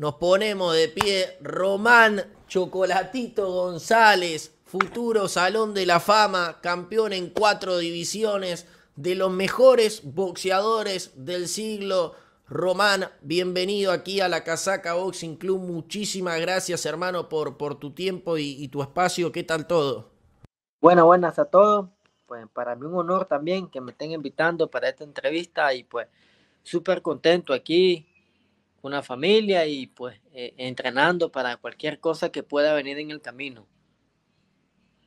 Nos ponemos de pie. Román Chocolatito González, futuro Salón de la Fama, campeón en cuatro divisiones, de los mejores boxeadores del siglo. Román, bienvenido aquí a la Casaca Boxing Club. Muchísimas gracias, hermano, por, por tu tiempo y, tu espacio. ¿Qué tal todo? Bueno, buenas a todos. Pues para mí un honor también que me estén invitando para esta entrevista y pues súper contento aquí la familia y pues eh, entrenando para cualquier cosa que pueda venir en el camino.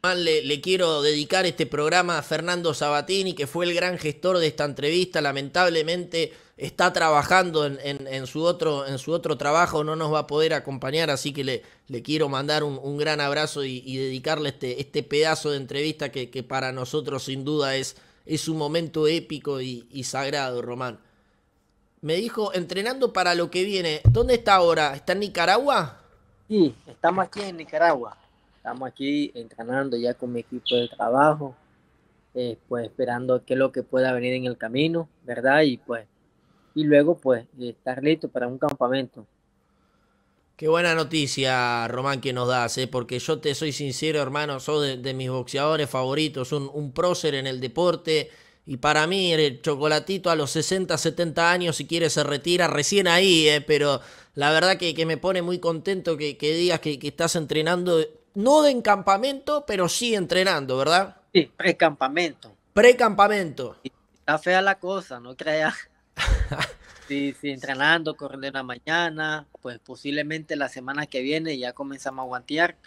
Le, le, quiero dedicar este programa a Fernando Sabatini, que fue el gran gestor de esta entrevista. Lamentablemente está trabajando en, su, otro, en su otro trabajo, no nos va a poder acompañar, así que le, quiero mandar un, gran abrazo y, dedicarle este, este pedazo de entrevista que, para nosotros sin duda es, es un momento épico y sagrado, Román. Me dijo, entrenando para lo que viene. ¿Dónde está ahora? ¿Está en Nicaragua? Sí, estamos aquí en Nicaragua. Estamos aquí entrenando ya con mi equipo de trabajo, eh, pues esperando qué es lo que pueda venir en el camino, ¿verdad? Y pues, y luego pues estar listo para un campamento. Qué buena noticia, Román, que nos das, ¿eh? porque yo te soy sincero, hermano, soy de, de mis boxeadores favoritos, un, un prócer en el deporte. Y para mí, el chocolatito a los 60, 70 años, si quiere, se retira recién ahí, ¿eh? pero la verdad que, que, me pone muy contento que, que digas que, que estás entrenando no de encampamento, pero sí entrenando, ¿verdad? Sí, precampamento. Precampamento. Está fea la cosa, no creas. sí, sí, entrenando, corriendo en la mañana, pues posiblemente la semana que viene ya comenzamos a guantear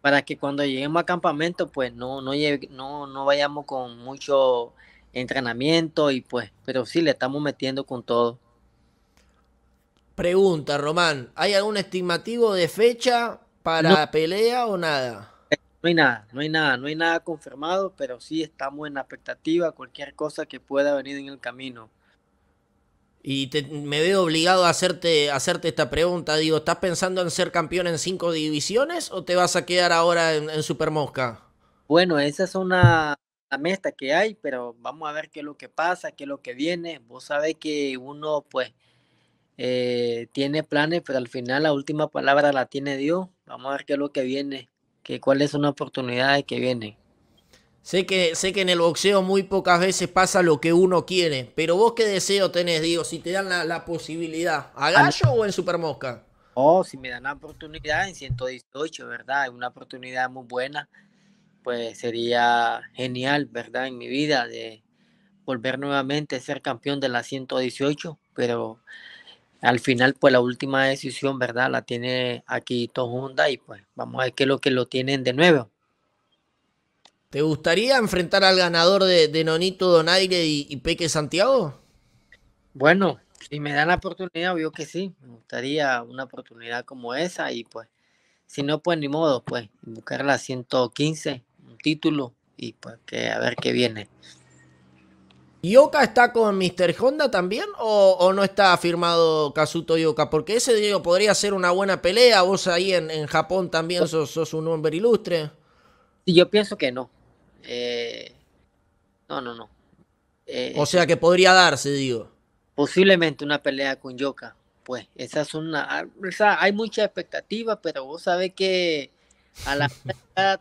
para que cuando lleguemos a campamento, pues no, no, no, no vayamos con mucho entrenamiento y pues, pero sí le estamos metiendo con todo. Pregunta, Román, ¿hay algún estimativo de fecha para no, pelea o nada? No hay nada, no hay nada, no hay nada confirmado, pero sí estamos en expectativa, cualquier cosa que pueda venir en el camino. Y te, me veo obligado a hacerte, a hacerte esta pregunta, digo, ¿estás pensando en ser campeón en cinco divisiones o te vas a quedar ahora en, en Super Mosca? Bueno, esa es una meta que hay, pero vamos a ver qué es lo que pasa, qué es lo que viene. Vos sabés que uno pues eh, tiene planes, pero al final la última palabra la tiene Dios. Vamos a ver qué es lo que viene, que cuáles son las oportunidades que vienen. Sé que, sé que en el boxeo muy pocas veces pasa lo que uno quiere, pero vos qué deseo tenés, digo, si te dan la, la posibilidad, ¿a gallo Al... o en Supermosca? Oh, si me dan la oportunidad en 118, ¿verdad? Una oportunidad muy buena, pues sería genial, ¿verdad? En mi vida de volver nuevamente a ser campeón de la 118, pero al final, pues la última decisión, ¿verdad? La tiene aquí Honda y pues vamos a ver qué es lo que lo tienen de nuevo. ¿Te gustaría enfrentar al ganador de, de Nonito Donaire y, y, Peque Santiago? Bueno, si me dan la oportunidad, yo que sí. Me gustaría una oportunidad como esa y pues, si no, pues ni modo, pues buscar la 115, un título y pues que a ver qué viene. ¿Yoka está con Mr. Honda también o, o, no está firmado Kazuto Yoka? Porque ese digo, podría ser una buena pelea. Vos ahí en, en Japón también sos, sos, un hombre ilustre. Yo pienso que no. Eh, no, no, no. Eh, o sea que podría darse, digo. Posiblemente una pelea con Yoka. Pues esa es una. Sea, hay mucha expectativa, pero vos sabés que a la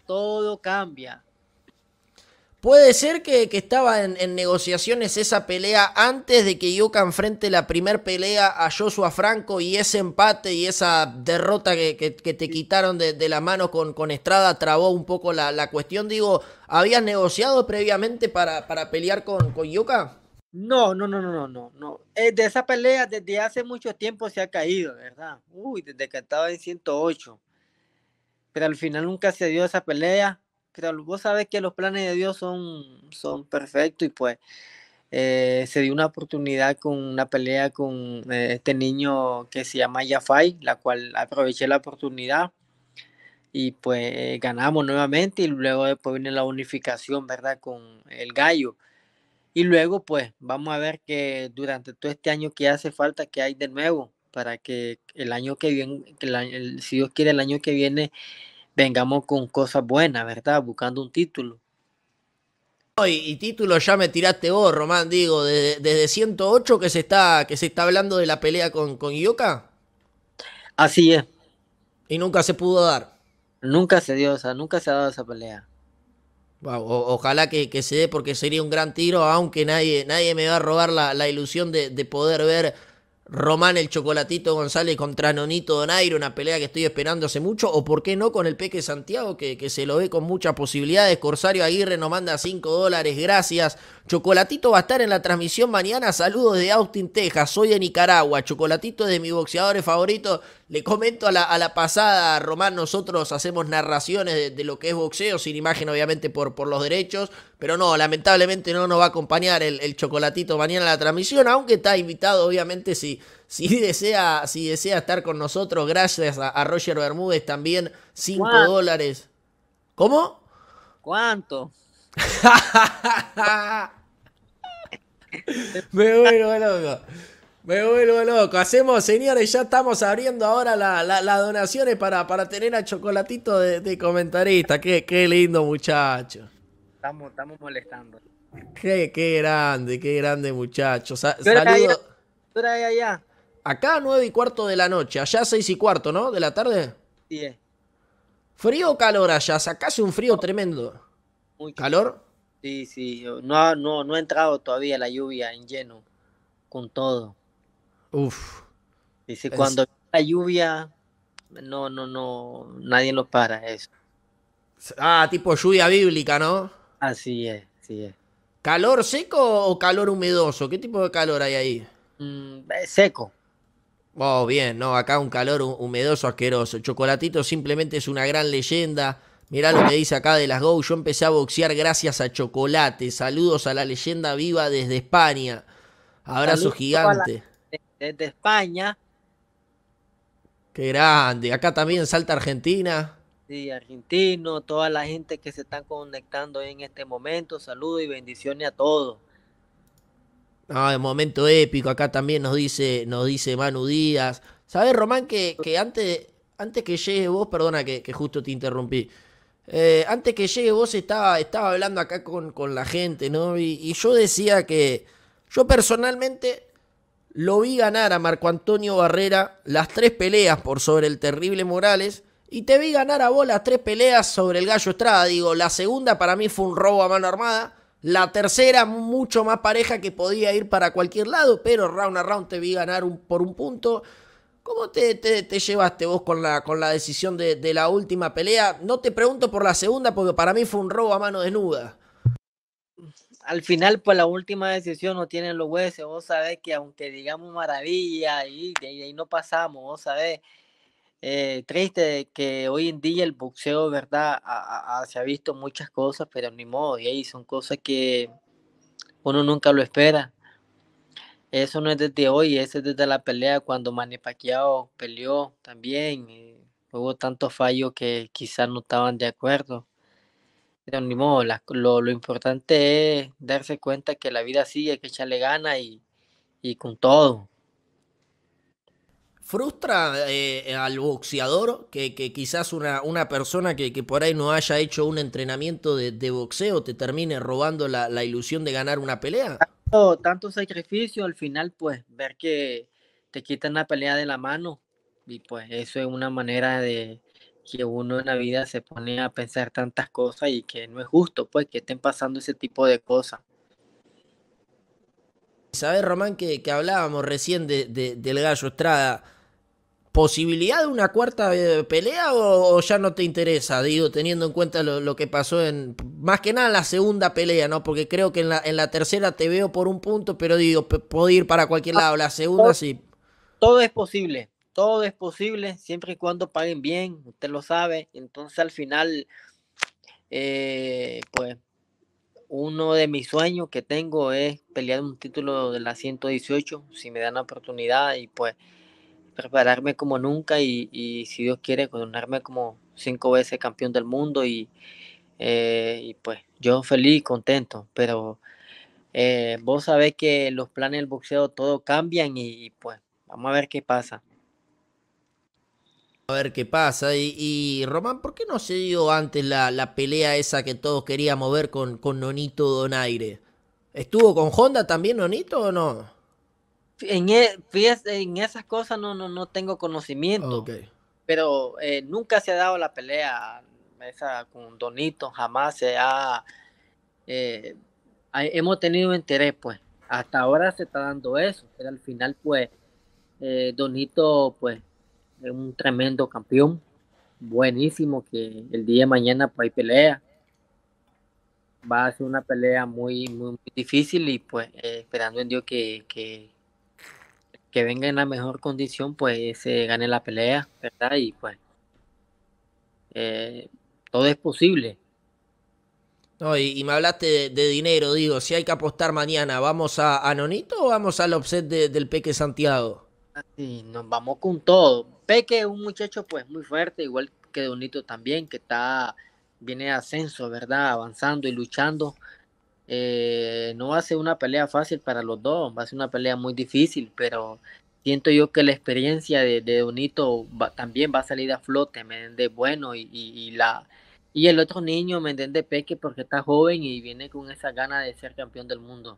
todo cambia. Puede ser que, que estaba en, en, negociaciones esa pelea antes de que Yoka enfrente la primer pelea a Joshua Franco y ese empate y esa derrota que, que, que te quitaron de, de, la mano con, con Estrada trabó un poco la, la cuestión. Digo, ¿habías negociado previamente para, para pelear con, con Yoka? No, no, no, no, no, no, no. Eh, de esa pelea desde hace mucho tiempo se ha caído, ¿verdad? Uy, desde que estaba en 108. Pero al final nunca se dio esa pelea pero vos sabes que los planes de Dios son, son perfectos y pues eh, se dio una oportunidad con una pelea con eh, este niño que se llama Yafai, la cual aproveché la oportunidad y pues ganamos nuevamente y luego después viene la unificación, ¿verdad? Con el gallo. Y luego pues vamos a ver que durante todo este año que hace falta que hay de nuevo para que el año que viene, que el, si Dios quiere el año que viene vengamos con cosas buenas, ¿verdad? Buscando un título. Y, y, título ya me tiraste vos, Román, digo, desde, desde 108 que se está que se está hablando de la pelea con, con Yoka. Así es. Y nunca se pudo dar. Nunca se dio, o sea, nunca se ha dado esa pelea. ojalá que, se dé porque sería un gran tiro, aunque nadie, nadie me va a robar la, la ilusión de, de poder ver Román el Chocolatito González contra Nonito Donaire, una pelea que estoy esperando hace mucho, o por qué no con el Peque Santiago, que, que se lo ve con muchas posibilidades. Corsario Aguirre nos manda 5 dólares, gracias. Chocolatito va a estar en la transmisión mañana. Saludos de Austin, Texas. Soy de Nicaragua. Chocolatito de mis boxeadores favoritos. Le comento a la, a la pasada, Román, nosotros hacemos narraciones de, lo que es boxeo, sin imagen obviamente por, por los derechos, pero no, lamentablemente no nos va a acompañar el, Chocolatito mañana en la transmisión, aunque está invitado obviamente si, si, desea, si desea estar con nosotros, gracias a, a Roger Bermúdez también, 5 dólares. ¿Cómo? ¿Cuánto? Me vuelvo loco. Me vuelvo loco. Hacemos, señores, ya estamos abriendo ahora las donaciones para, para tener a Chocolatito de, comentarista. Qué, qué, lindo muchacho. Estamos, estamos molestando. Qué, qué grande, qué grande muchacho. saludo. allá? Acá nueve y cuarto de la noche, allá seis y cuarto, ¿no? De la tarde. Sí. ¿Frío o calor allá? Hace un frío tremendo. ¿Calor? Sí, sí. No, no, no ha entrado todavía la lluvia en lleno con todo. Uf. Dice, cuando la lluvia, no, no, no, nadie lo para eso. Ah, tipo lluvia bíblica, ¿no? Así es, sí es. ¿Calor seco o calor humedoso? ¿Qué tipo de calor hay ahí? Mm, seco. Oh, bien, no, acá un calor humedoso asqueroso. Chocolatito simplemente es una gran leyenda. Mirá lo que dice acá de las Go. Yo empecé a boxear gracias a Chocolate. Saludos a la leyenda viva desde España. Abrazo gigante. Desde España. Qué grande. Acá también Salta Argentina. Sí, argentino, toda la gente que se está conectando en este momento. Saludos y bendiciones a todos. No, momento épico. Acá también nos dice, nos dice Manu Díaz. ¿Sabes, Román, que, que antes, antes que llegue vos, perdona que justo te interrumpí. Eh, antes que llegue vos estaba, estaba hablando acá con, con la gente, ¿no? Y, yo decía que yo personalmente lo vi ganar a Marco Antonio Barrera las tres peleas por sobre el terrible Morales. Y te vi ganar a vos las tres peleas sobre el Gallo Estrada. Digo, la segunda para mí fue un robo a mano armada. La tercera mucho más pareja que podía ir para cualquier lado. Pero round a round te vi ganar un, por un punto. ¿Cómo te, te, llevaste vos con la, con la decisión de, de, la última pelea? No te pregunto por la segunda porque para mí fue un robo a mano desnuda. Al final, pues la última decisión no tiene los huesos. Vos sabés que aunque digamos maravilla y de ahí no pasamos, vos sabés, eh, triste que hoy en día el boxeo, ¿verdad? se ha visto muchas cosas, pero ni modo, y ahí son cosas que uno nunca lo espera. Eso no es desde hoy, eso es desde la pelea cuando Manny Pacquiao peleó también. Hubo tantos fallos que quizás no estaban de acuerdo. Pero ni modo, lo, importante es darse cuenta que la vida sigue, que echarle gana y, con todo. ¿Frustra eh, al boxeador que, quizás una, una persona que, por ahí no haya hecho un entrenamiento de, boxeo te termine robando la, la ilusión de ganar una pelea? tanto sacrificio, al final pues ver que te quitan la pelea de la mano y pues eso es una manera de que uno en la vida se pone a pensar tantas cosas y que no es justo pues que estén pasando ese tipo de cosas. Sabes, Román, que, que hablábamos recién de, del gallo Estrada, ¿Posibilidad de una cuarta eh, pelea o, ya no te interesa? Digo, teniendo en cuenta lo, que pasó en. Más que nada en la segunda pelea, ¿no? Porque creo que en la, en la tercera te veo por un punto, pero digo, puedo ir para cualquier lado. La segunda sí. Todo es posible. Todo es posible siempre y cuando paguen bien. Usted lo sabe. Entonces al final, eh, pues, uno de mis sueños que tengo es pelear un título de la 118. Si me dan la oportunidad y pues prepararme como nunca y, si Dios quiere, coronarme como cinco veces campeón del mundo y, eh, pues yo feliz, contento, pero eh, vos sabés que los planes del boxeo todo cambian y, pues vamos a ver qué pasa. A ver qué pasa. Y, Román, ¿por qué no se dio antes la, pelea esa que todos queríamos ver con, con Nonito Donaire? ¿Estuvo con Honda también Nonito o no? En, e, en esas cosas no, no, no tengo conocimiento. Pero eh, nunca se ha dado la pelea esa con Donito, jamás se ha... Eh, hemos tenido interés, pues. Hasta ahora se está dando eso, pero al final, pues, eh, Donito, pues, es un tremendo campeón, buenísimo, que el día de mañana, pues, hay pelea va a ser una pelea muy, muy, difícil y pues eh, esperando en Dios que, que, venga en la mejor condición, pues se gane la pelea, ¿verdad? Y pues eh, todo es posible. No, y, me hablaste de, dinero, digo, si hay que apostar mañana, ¿vamos a, a Nonito o vamos al offset del Peque Santiago? Sí, nos vamos con todo. Peque es un muchacho pues muy fuerte, igual que Donito también, que está viene ascenso, ¿verdad? Avanzando y luchando. Eh, no va a ser una pelea fácil para los dos, va a ser una pelea muy difícil, pero siento yo que la experiencia de, de Donito también va a salir a flote, ¿me entiendes? Bueno, y, la, y el otro niño, ¿me entiendes? Peque, porque está joven y viene con esa gana de ser campeón del mundo.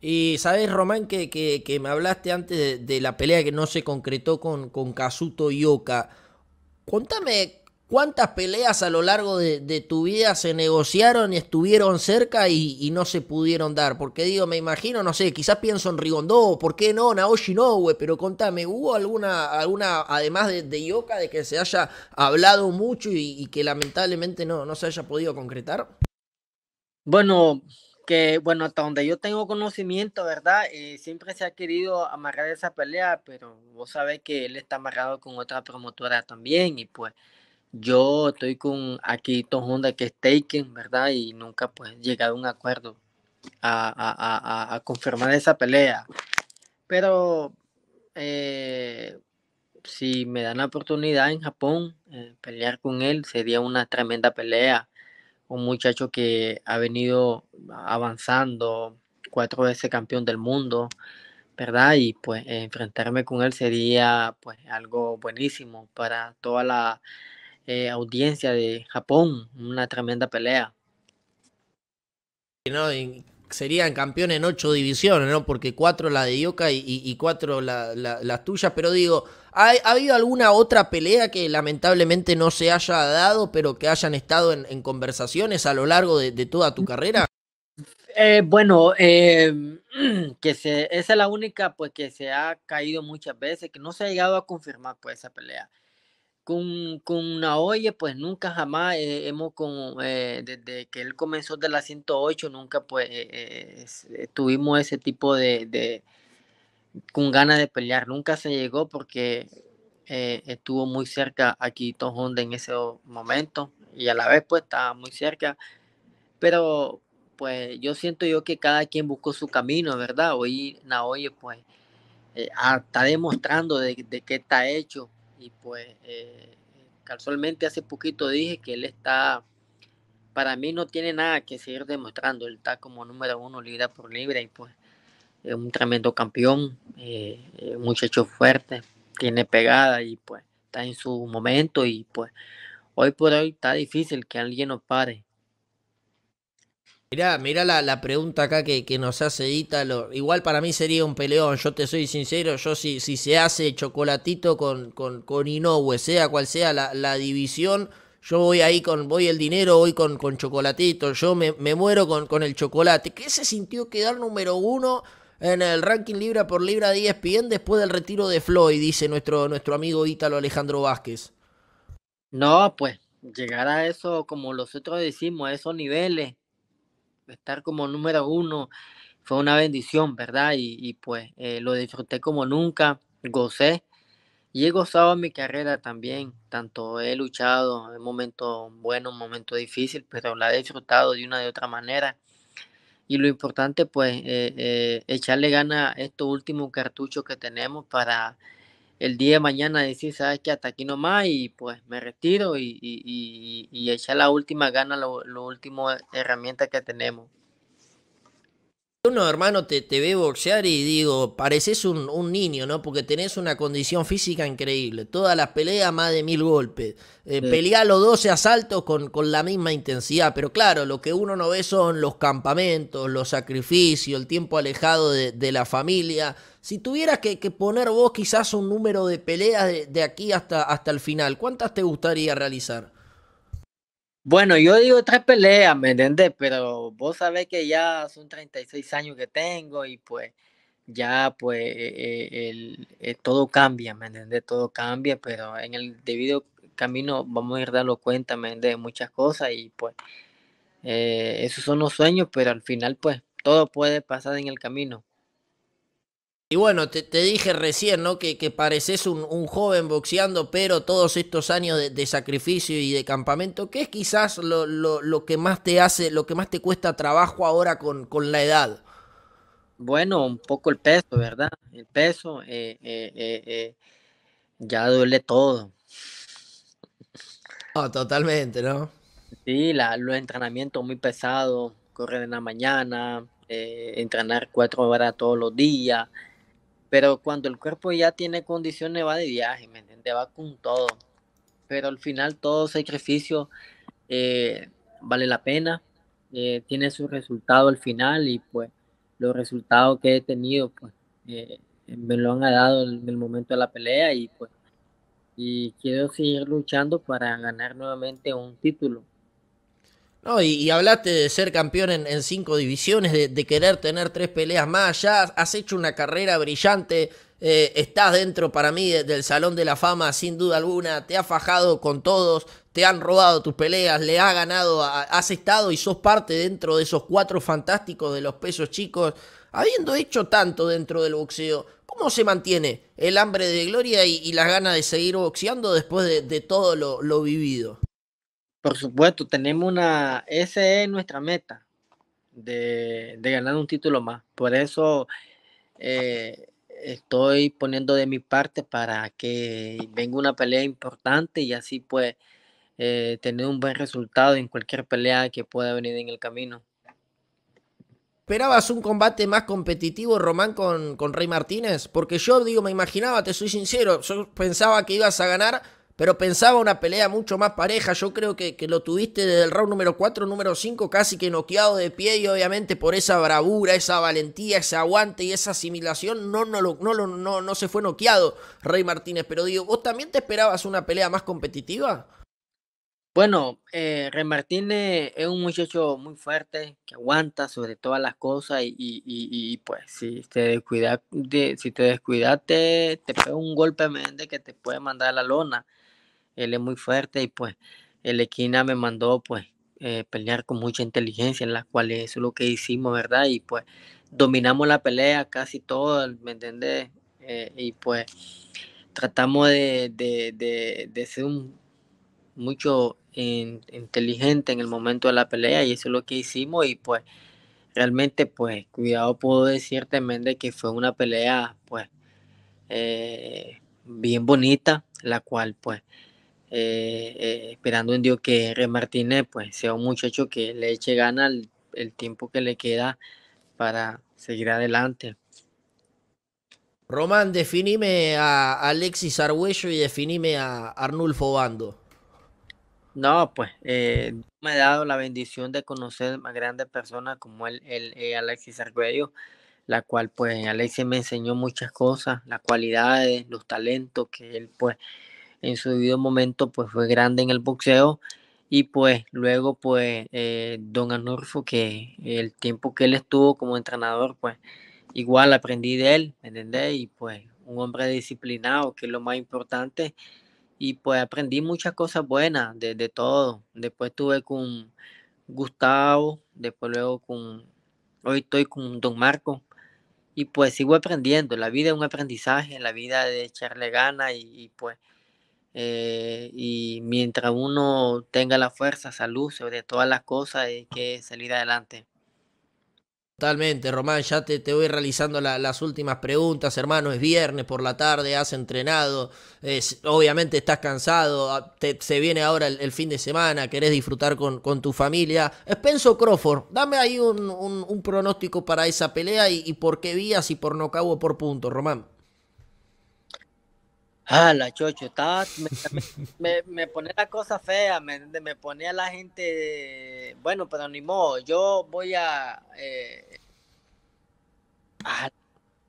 Y sabes, Román, que, que, me hablaste antes de, la pelea que no se concretó con, con Kazuto Yoka. Contame ¿Cuántas peleas a lo largo de, tu vida se negociaron y estuvieron cerca y, no se pudieron dar? Porque digo, me imagino, no sé, quizás pienso en Rigondó, ¿por qué no? Naoshi no, güey, pero contame, ¿hubo alguna, alguna además de, de Yoka, de que se haya hablado mucho y, que lamentablemente no, no se haya podido concretar? Bueno, que bueno, hasta donde yo tengo conocimiento, ¿verdad? Eh, siempre se ha querido amarrar esa pelea, pero vos sabés que él está amarrado con otra promotora también y pues yo estoy con Akito Honda que es Taken, ¿verdad? Y nunca pues llegado a un acuerdo a, confirmar esa pelea. Pero eh, si me dan la oportunidad en Japón, eh, pelear con él sería una tremenda pelea. Un muchacho que ha venido avanzando, cuatro veces campeón del mundo, ¿verdad? Y pues enfrentarme con él sería pues algo buenísimo para toda la eh, audiencia de Japón, una tremenda pelea. No, serían campeones en ocho divisiones, ¿no? Porque cuatro la de Yoka y, cuatro las tuyas, pero digo, ¿ha, habido alguna otra pelea que lamentablemente no se haya dado, pero que hayan estado en, conversaciones a lo largo de, toda tu carrera? Eh, bueno, em, que se, esa es la única pues que se ha caído muchas veces, que no se ha llegado a confirmar pues esa pelea. Con, con Naoye, pues nunca jamás eh, hemos, con, eh, desde que él comenzó de la 108, nunca pues eh, tuvimos ese tipo de, de, con ganas de pelear. Nunca se llegó porque estuvo muy cerca aquí Tom Honda en ese momento y a la vez pues estaba muy cerca. Pero pues yo siento yo que cada quien buscó su camino, ¿verdad? Hoy Naoye pues está demostrando de, de qué está hecho y pues eh, casualmente hace poquito dije que él está, para mí no tiene nada que seguir demostrando, él está como número uno libra por libre y pues es un tremendo campeón, eh, un muchacho fuerte, tiene pegada y pues está en su momento y pues hoy por hoy está difícil que alguien nos pare. Mirá, mirá la, pregunta acá que, nos hace Ítalo. Igual para mí sería un peleón, yo te soy sincero, yo si, si se hace chocolatito con, con, con Inoue, sea cual sea la, división, yo voy ahí con, voy el dinero, voy con, con chocolatito, yo me, muero con, con el chocolate. ¿Qué se sintió quedar número uno en el ranking libra por libra de ESPN después del retiro de Floyd, dice nuestro, nuestro amigo Ítalo Alejandro Vázquez? No, pues llegar a eso, como nosotros decimos, a esos niveles estar como número uno fue una bendición, ¿verdad? Y, pues eh, lo disfruté como nunca, gocé y he gozado mi carrera también, tanto he luchado en momentos buenos, momentos difíciles, pero la he disfrutado de una de otra manera. Y lo importante, pues, eh, eh, echarle gana a estos últimos cartuchos que tenemos para el día de mañana decir, sabes que hasta aquí nomás y pues me retiro y, y, echar la última gana, lo, lo último herramienta que tenemos. Uno, hermano, te, te ve boxear y digo, pareces un, niño, ¿no? Porque tenés una condición física increíble. Todas las peleas, más de mil golpes. Eh, los 12 asaltos con, con la misma intensidad. Pero claro, lo que uno no ve son los campamentos, los sacrificios, el tiempo alejado de, la familia. Si tuvieras que, poner vos quizás un número de peleas de, de aquí hasta, hasta el final, ¿cuántas te gustaría realizar? Bueno, yo digo tres peleas, ¿me entendés? Pero vos sabés que ya son 36 años que tengo y pues ya pues eh, el, eh, todo cambia, ¿me entendés? Todo cambia, pero en el debido camino vamos a ir dando cuenta, ¿me entendés? Muchas cosas y pues eh, esos son los sueños, pero al final pues todo puede pasar en el camino. Y bueno, te, dije recién, ¿no? Que, que pareces un, joven boxeando, pero todos estos años de, sacrificio y de campamento, ¿qué es quizás lo, lo, que más te hace, lo que más te cuesta trabajo ahora con, con la edad? Bueno, un poco el peso, ¿verdad? El peso eh, eh, eh, ya duele todo. Oh, totalmente, ¿no? Sí, la, los entrenamientos muy pesados, correr en la mañana, entrenar cuatro horas todos los días pero cuando el cuerpo ya tiene condiciones, va de viaje, ¿me entiendes? Va con todo. Pero al final todo sacrificio eh, vale la pena, eh, tiene su resultado al final y pues los resultados que he tenido, pues eh, me lo han dado en el momento de la pelea y pues y quiero seguir luchando para ganar nuevamente un título. No, y, hablaste de ser campeón en, cinco divisiones, de, querer tener tres peleas más, ya has hecho una carrera brillante, eh, estás dentro para mí del Salón de la Fama sin duda alguna, te has fajado con todos, te han robado tus peleas, le has ganado, has estado y sos parte dentro de esos cuatro fantásticos de los pesos chicos, habiendo hecho tanto dentro del boxeo. ¿Cómo se mantiene el hambre de gloria y, las ganas de seguir boxeando después de, todo lo vivido? Por supuesto, tenemos una, esa es nuestra meta de, ganar un título más. Por eso eh, estoy poniendo de mi parte para que venga una pelea importante y así pues eh, tener un buen resultado en cualquier pelea que pueda venir en el camino. ¿Esperabas un combate más competitivo, Román, con, con Rey Martínez? Porque yo digo, me imaginaba, te soy sincero, yo pensaba que ibas a ganar pero pensaba una pelea mucho más pareja. Yo creo que, lo tuviste desde el round número 4, número 5, casi que noqueado de pie y obviamente por esa bravura, esa valentía, ese aguante y esa asimilación no, no, no, no, no se fue noqueado Rey Martínez. Pero digo, ¿vos también te esperabas una pelea más competitiva? Bueno, eh, Rey Martínez es un muchacho muy fuerte, que aguanta sobre todas las cosas y, pues si te descuidas, si te descuidaste, te pega un golpe que te puede mandar a la lona él es muy fuerte y pues el Equina me mandó pues eh, pelear con mucha inteligencia, en la cual eso es lo que hicimos, ¿verdad? Y pues dominamos la pelea casi todo, ¿me entendés? Eh, y pues tratamos de, de, ser un, mucho inteligente en el momento de la pelea y eso es lo que hicimos y pues realmente pues cuidado puedo decirte Méndez que fue una pelea pues eh, bien bonita la cual pues eh, eh, esperando en Dios que R. Martínez pues sea un muchacho que le eche gana el, tiempo que le queda para seguir adelante. Román, definime a Alexis Argüello y definime a Arnulfo Bando. No, pues eh, me he dado la bendición de conocer a grandes personas como el, el, Alexis Argüello, la cual pues Alexis me enseñó muchas cosas, las cualidades, los talentos que él pues en su debido momento pues fue grande en el boxeo y pues luego pues eh, Don Anurfo que el tiempo que él estuvo como entrenador pues igual aprendí de él, ¿me entendés? Y pues un hombre disciplinado que es lo más importante y pues aprendí muchas cosas buenas de, todo. Después estuve con Gustavo, después luego con, hoy estoy con Don Marco y pues sigo aprendiendo. La vida es un aprendizaje, la vida de echarle ganas y pues eh, y mientras uno tenga la fuerza, salud sobre todas las cosas, hay que salir adelante. Totalmente, Román, ya te, te voy realizando las últimas preguntas, hermano, es viernes por la tarde, has entrenado, obviamente estás cansado, ah, se viene ahora el, fin de semana, querés disfrutar con, con, tu familia. Spencer Crawford, dame ahí un, pronóstico para esa pelea y, por qué vías y por no o por punto, Román. Ah, la chocho, me, me, pone la cosa fea, me, me pone a la gente, bueno, pero ni modo, yo voy a... Eh, ah,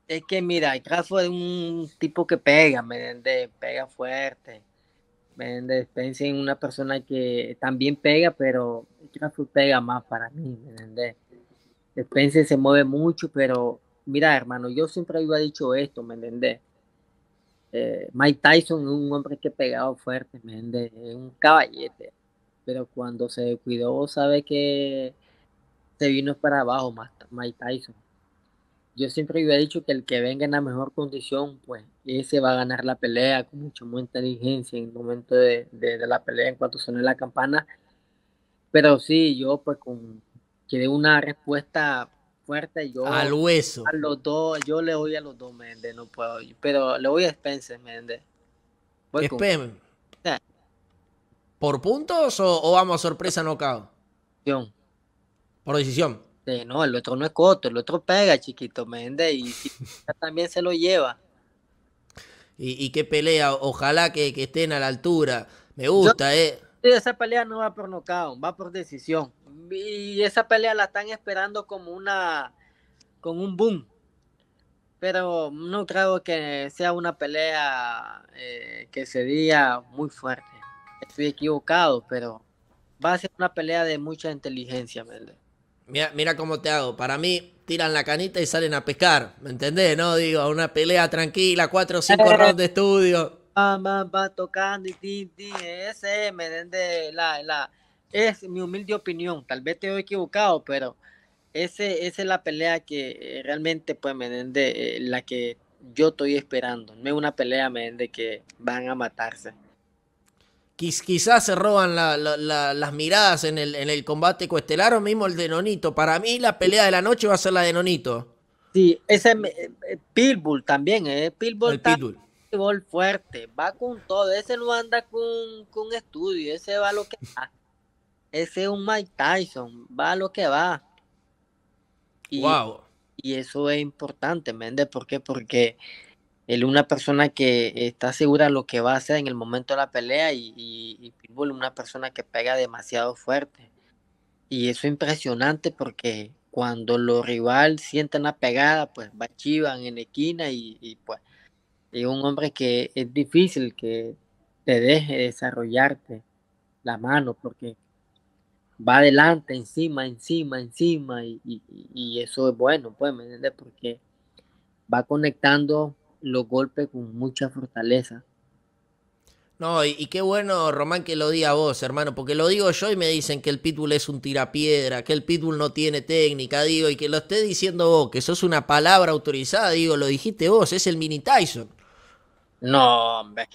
es que mira, el caso de un tipo que pega, ¿me entiendes? Pega fuerte, ¿me entiendes? Pensé en una persona que también pega, pero el caso pega más para mí, ¿me entiendes? Spencer se mueve mucho, pero mira, hermano, yo siempre había dicho esto, ¿me entiendes? Eh, Mike Tyson es un hombre que pegado fuerte, es un caballete, pero cuando se cuidó, sabe que se vino para abajo Mike Tyson. Yo siempre había dicho que el que venga en la mejor condición, pues ese va a ganar la pelea con mucha más inteligencia en el momento de, la pelea, en cuanto suene la campana. Pero sí, yo pues con quiere una respuesta fuerte. Yo, Al hueso. A los dos, yo le voy a los dos, Méndez, no puedo. Pero le voy a Spencer, Méndez. ¿Por puntos o, vamos a sorpresa knockout? Por decisión. no, el otro no es coto, el otro pega, chiquito, Méndez, y, también se lo lleva. Y, qué pelea, ojalá que, estén a la altura. Me gusta, eh. Esa pelea no va por knockout, va por decisión y esa pelea la están esperando como una con un boom pero no creo que sea una pelea eh, que sería muy fuerte estoy equivocado pero va a ser una pelea de mucha inteligencia Mira, mira cómo te hago. Para mí, tiran la canita y salen a pescar. ¿Me entendés? No, digo, una pelea tranquila, cuatro o cinco rounds de estudio. Va, va, va tocando y ti, ese, me la, la, es mi humilde opinión, tal vez te he equivocado, pero ese, esa es la pelea que eh, realmente, pues, me la que yo estoy esperando. No es una pelea, me de que van a matarse. Quizás se roban las miradas en el, en el combate coestelar o mismo el de Nonito. Para mí la pelea de la noche va a ser la de Nonito. Sí, ese eh, Pitbull también, ¿eh? Pitbull, el Pitbull. fuerte, va con todo, ese no anda con, con estudio, ese va lo que va. Ese es un Mike Tyson, va a lo que va. Y, wow. Y eso es importante, ¿me ¿Por qué? Porque él es una persona que está segura de lo que va a hacer en el momento de la pelea y, y, Pitbull es una persona que pega demasiado fuerte. Y eso es impresionante porque cuando los rivales sienten la pegada, pues va chivan en la esquina y, y pues es un hombre que es difícil que te deje desarrollarte la mano porque va adelante, encima, encima, encima, y, eso es bueno, pues, ¿me entiendes? Porque va conectando los golpes con mucha fortaleza. No, y, qué bueno, Román, que lo diga vos, hermano, porque lo digo yo y me dicen que el Pitbull es un tirapiedra, que el Pitbull no tiene técnica, digo, y que lo esté diciendo vos, que eso es una palabra autorizada, digo, lo dijiste vos, es el mini Tyson. No, hombre,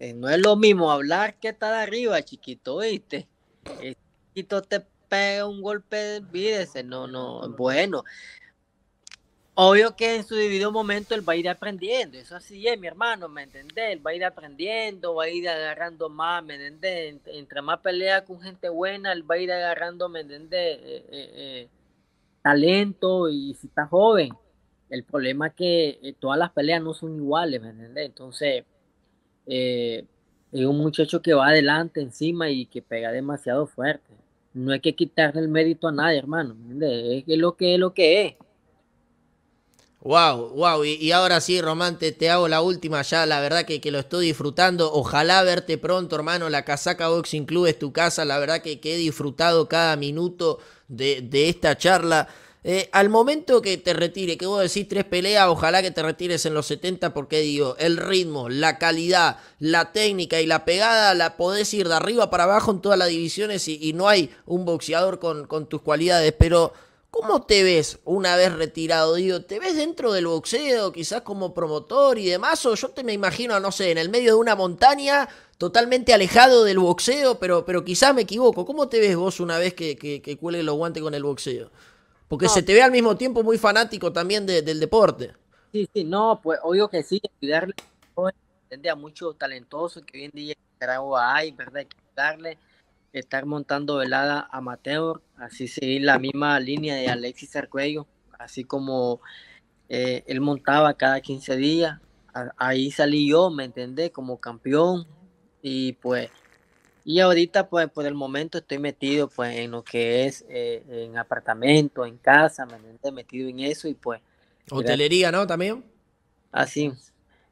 eh, no es lo mismo hablar que estar arriba, chiquito, ¿viste? Te pega un golpe, olvídese, no, no, bueno. Obvio que en su debido momento él va a ir aprendiendo, eso así es, mi hermano, ¿me entendés? Él va a ir aprendiendo, va a ir agarrando más, ¿me entendés? Entre más pelea con gente buena, él va a ir agarrando, ¿me entendés? Eh, eh, eh, talento y si está joven. El problema es que todas las peleas no son iguales, ¿me entendés? Entonces, es un muchacho que va adelante encima y que pega demasiado fuerte no hay que quitarle el mérito a nadie, hermano. Es lo que es lo que es. Wow, wow. Y, ahora sí, Román, te, hago la última ya. La verdad que, que, lo estoy disfrutando. Ojalá verte pronto, hermano. La Casaca Boxing Club es tu casa. La verdad que, que he disfrutado cada minuto de, de esta charla. Eh, al momento que te retire, que vos decís tres peleas, ojalá que te retires en los 70, porque digo, el ritmo, la calidad, la técnica y la pegada la podés ir de arriba para abajo en todas las divisiones y, no hay un boxeador con, tus cualidades. Pero, ¿cómo te ves una vez retirado? Digo, ¿te ves dentro del boxeo, quizás como promotor y demás? O yo te me imagino, no sé, en el medio de una montaña totalmente alejado del boxeo, pero, pero quizás me equivoco. ¿Cómo te ves vos una vez que, que, que cuelgue los guantes con el boxeo? Porque se te ve al mismo tiempo muy fanático también del deporte. Sí, sí, no, pues obvio que sí, cuidarle a muchos talentosos que hoy en día en Nicaragua hay, ¿verdad? Que cuidarle, estar montando velada amateur, así seguir la misma línea de Alexis Arcuello, así como eh, él montaba cada 15 días, ahí salí yo, ¿me entendés? Como campeón y pues y ahorita, pues, por el momento estoy metido, pues, en lo que es eh, en apartamento, en casa, me he metido en eso y pues... Hotelería, ¿no? También. Así.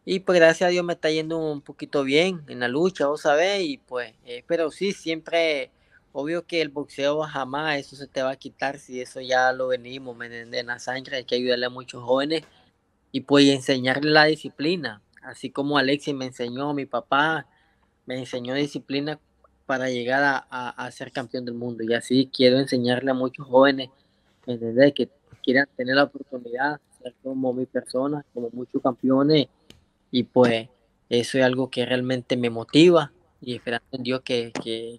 Y pues gracias a Dios me está yendo un poquito bien en la lucha, vos sabés, y pues, eh, pero sí, siempre, obvio que el boxeo jamás eso se te va a quitar, si eso ya lo venimos, me en la sangre, hay que ayudarle a muchos jóvenes y pues enseñarle la disciplina, así como Alexis me enseñó, mi papá me enseñó disciplina para llegar a, ser campeón del mundo. Y así quiero enseñarle a muchos jóvenes, ¿entendés? Que quieran tener la oportunidad ser como mi persona, como muchos campeones. Y pues eso es algo que realmente me motiva y esperando en Dios que,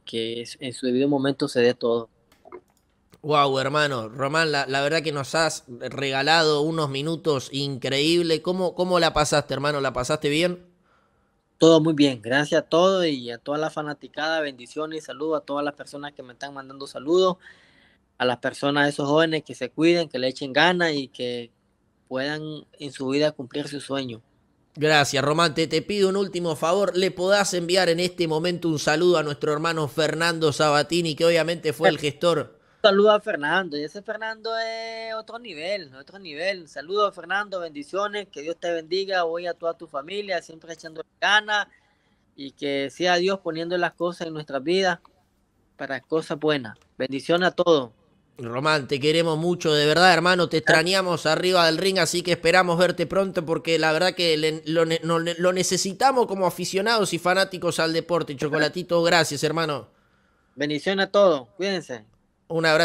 que, en su debido momento se dé todo. Wow, hermano. Román, la, verdad que nos has regalado unos minutos increíbles. ¿Cómo, ¿Cómo la pasaste, hermano? ¿La pasaste bien? Todo muy bien, gracias a todos y a toda la fanaticada, bendiciones y saludos a todas las personas que me están mandando saludos, a las personas, esos jóvenes que se cuiden, que le echen ganas y que puedan en su vida cumplir su sueño. Gracias, Román. Te, pido un último favor. ¿Le podás enviar en este momento un saludo a nuestro hermano Fernando Sabatini, que obviamente fue el gestor saludo a Fernando. Y ese Fernando es otro nivel, otro nivel. Saludos a Fernando, bendiciones, que Dios te bendiga hoy a toda tu familia, siempre echando ganas y que sea Dios poniendo las cosas en nuestras vidas para cosas buenas. Bendiciones a todos. Román, te queremos mucho, de verdad, hermano. Te extrañamos arriba del ring, así que esperamos verte pronto porque la verdad que lo, lo necesitamos como aficionados y fanáticos al deporte. Chocolatito, gracias, hermano. Bendiciones a todos, cuídense. Un abrazo.